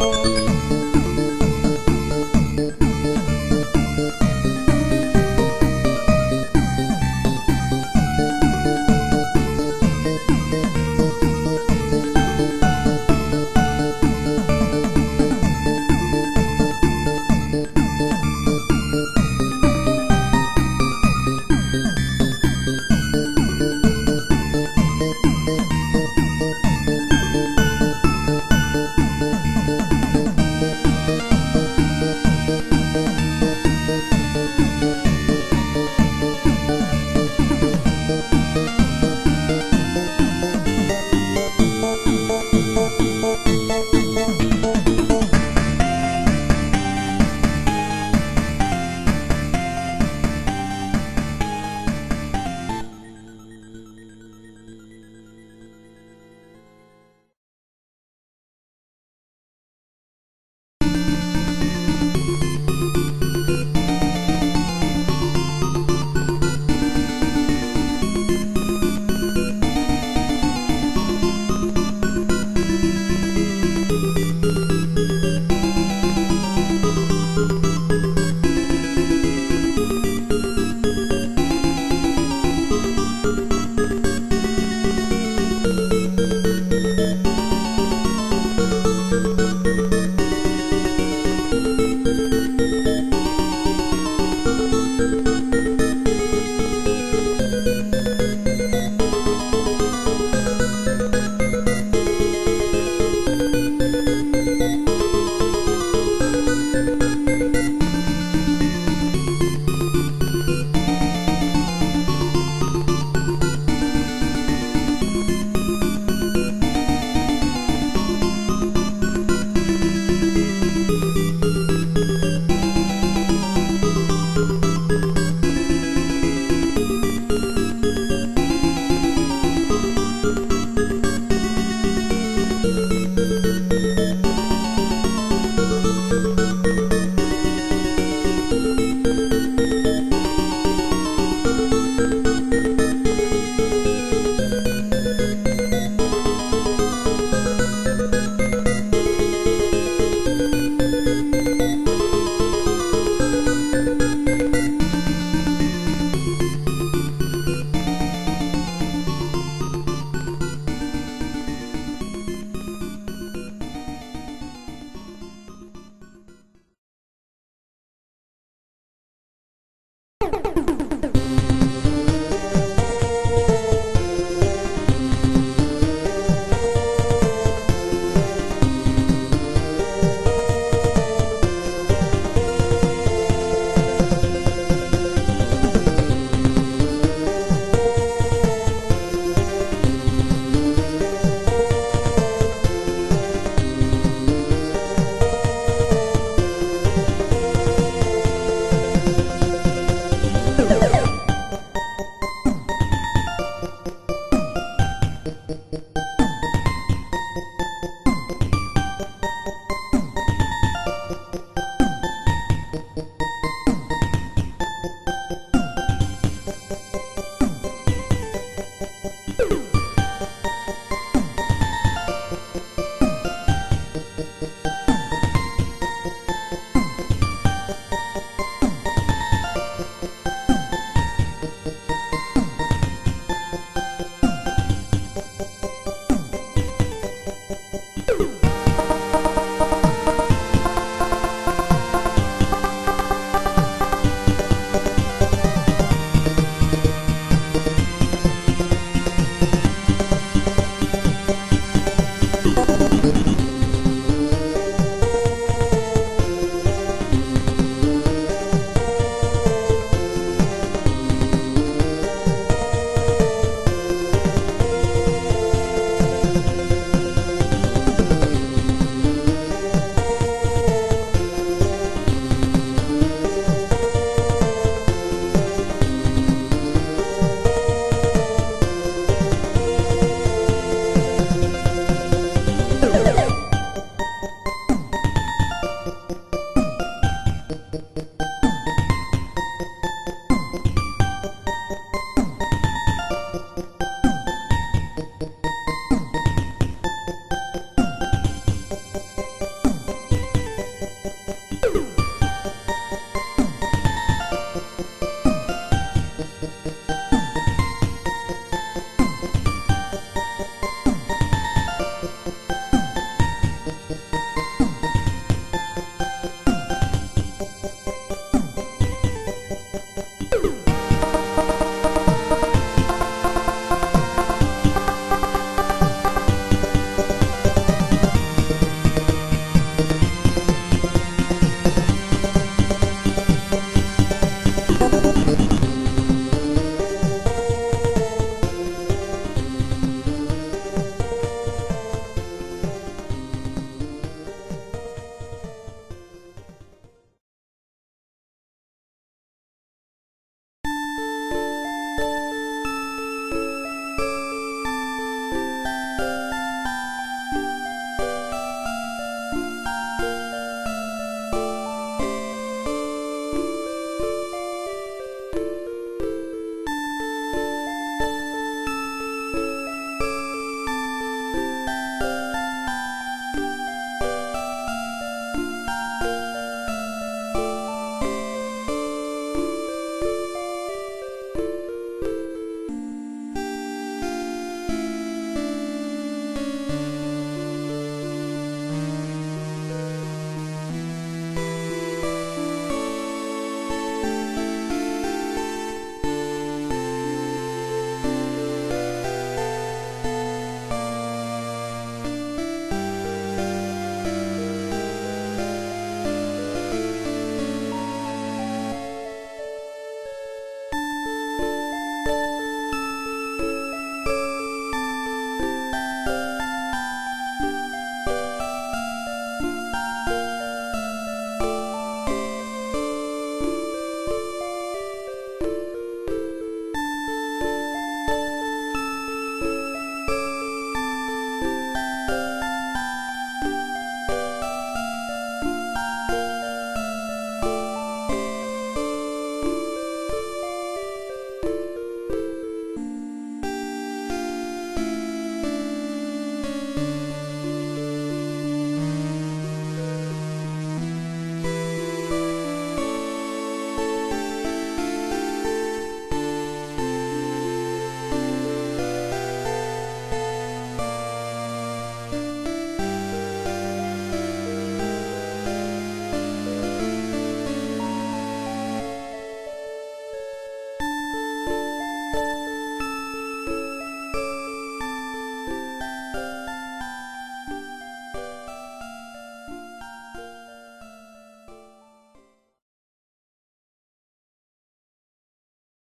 Música